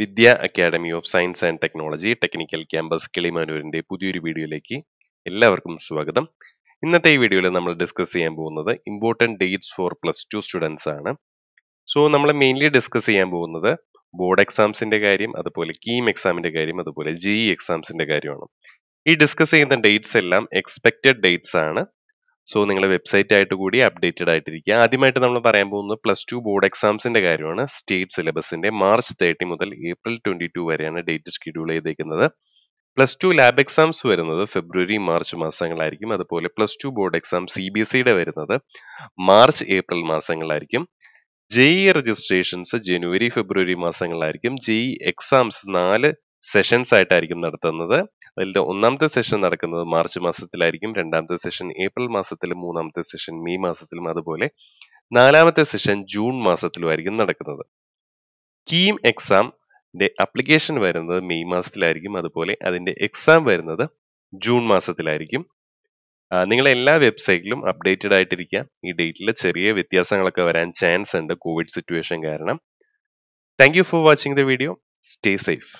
Vidya academy of science and technology technical campus കിളിമാനൂരിന്റെ പുതിയൊരു വീഡിയോയിലേക്ക് എല്ലാവർക്കും സ്വാഗതം. ഇന്നത്തെ ഈ വീഡിയോയിൽ നമ്മൾ ഡിസ്കസ് ചെയ്യാൻ പോകുന്നത് important dates for plus two students ആണ്. സോ നമ്മൾ മെയിൻലി ഡിസ്കസ് ചെയ്യാൻ പോകുന്നത് ബോർഡ് എക്സാംസിന്റെ കാര്യം അതുപോലെ കീം എക്സാമിന്റെ കാര്യം അതുപോലെ ജി എക്സാംസിന്റെ കാര്യമാണ്. ഈ ഡിസ്കസ് ചെയ്യുന്ന ഡേറ്റ്സ് എല്ലാം എക്സ്പെക്റ്റഡ് ഡേറ്റ്സ് ആണ്. സോ നിങ്ങൾ വെബ്സൈറ്റ് ആയിട്ട് കൂടി അപ്ഡേറ്റഡ് ആയിട്ടിരിക്കുക. ആദ്യമായിട്ട് നമ്മൾ പറയാൻ പോകുന്നത് പ്ലസ് ടു ബോർഡ് എക്സാംസിന്റെ കാര്യമാണ്. സ്റ്റേറ്റ് സിലബസിന്റെ മാർച്ച് തേർട്ടി മുതൽ ഏപ്രിൽ ട്വന്റി ടു വരെയാണ് ഡേറ്റ് ഷെഡ്യൂൾ ചെയ്തേക്കുന്നത്. പ്ലസ് ടു ലാബ് എക്സാംസ് വരുന്നത് ഫെബ്രുവരി മാർച്ച് മാസങ്ങളായിരിക്കും. അതുപോലെ plus two board exam C B S വരുന്നത് മാർച്ച് ഏപ്രിൽ മാസങ്ങളായിരിക്കും. ജെഇ രജിസ്ട്രേഷൻസ് ജനുവരി ഫെബ്രുവരി മാസങ്ങളായിരിക്കും. ജെഇ എക്സാംസ് നാല് സെഷൻസ് ആയിട്ടായിരിക്കും നടത്തുന്നത്. അതിൽ ഒന്നാമത്തെ സെഷൻ നടക്കുന്നത് മാർച്ച് മാസത്തിലായിരിക്കും. രണ്ടാമത്തെ സെഷൻ ഏപ്രിൽ മാസത്തിലും മൂന്നാമത്തെ സെഷൻ മെയ് മാസത്തിലും അതുപോലെ നാലാമത്തെ സെഷൻ ജൂൺ മാസത്തിലുമായിരിക്കും നടക്കുന്നത്. കീം എക്സാമിന്റെ അപ്ലിക്കേഷൻ വരുന്നത് മെയ് മാസത്തിലായിരിക്കും. അതുപോലെ അതിന്റെ എക്സാം വരുന്നത് ജൂൺ മാസത്തിലായിരിക്കും. നിങ്ങൾ എല്ലാ വെബ്സൈറ്റിലും അപ്ഡേറ്റഡ് ആയിട്ടിരിക്കുക. ഈ ഡേറ്റിൽ ചെറിയ വ്യത്യാസങ്ങളൊക്കെ വരാൻ ചാൻസ് ഉണ്ട് കോവിഡ് സിറ്റുവേഷൻ കാരണം. Thank you for watching the video stay safe